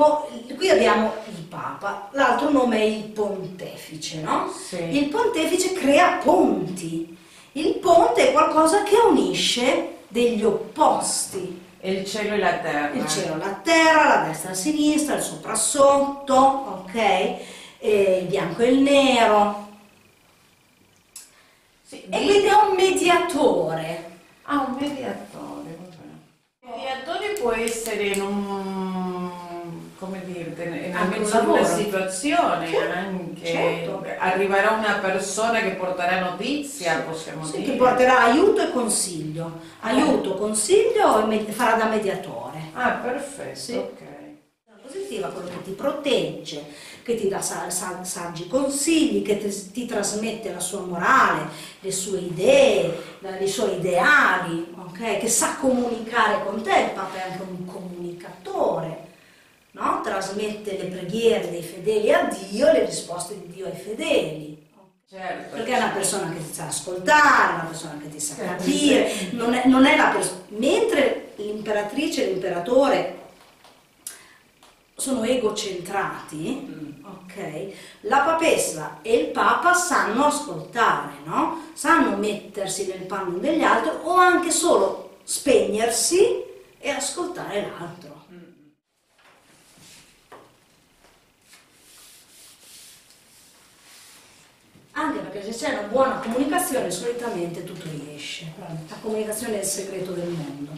po- qui abbiamo il Papa, l'altro nome è il Pontefice, no? Sì. Il Pontefice crea ponti. Il ponte è qualcosa che unisce degli opposti. Il cielo e la terra. Il cielo, la terra, la destra e la sinistra, il sopra sotto, ok? E il bianco e il nero. Sì, E quindi è un mediatore. Ah, un mediatore. Il mediatore può essere in un, come dirte, in Anche un mezzo a una lavoro. situazione Sì, anche. certo. Arriverà una persona che porterà notizia, possiamo Sì, dire. che porterà aiuto e consiglio. Aiuto, consiglio e farà da mediatore. Ah, perfetto, Sì. ok. La positiva quello che ti protegge, che ti dà sa- sa- saggi consigli, che ti, ti trasmette la sua morale, le sue idee, i suoi ideali, ok? che sa comunicare con te, il Papa è anche un? Trasmette le preghiere dei fedeli a Dio e le risposte di Dio ai fedeli. Certo. Perché è una persona che ti sa ascoltare, una persona che ti sa Certo. capire, non è, non è la persona. Mentre l'imperatrice e l'imperatore sono egocentrati, Mm. ok? La papessa e il papa sanno ascoltare, no? Sanno mettersi nel panno degli altri o anche solo spegnersi e ascoltare l'altro. Mm. Anche perché se c'è una buona comunicazione solitamente tutto riesce. La comunicazione è il segreto del mondo.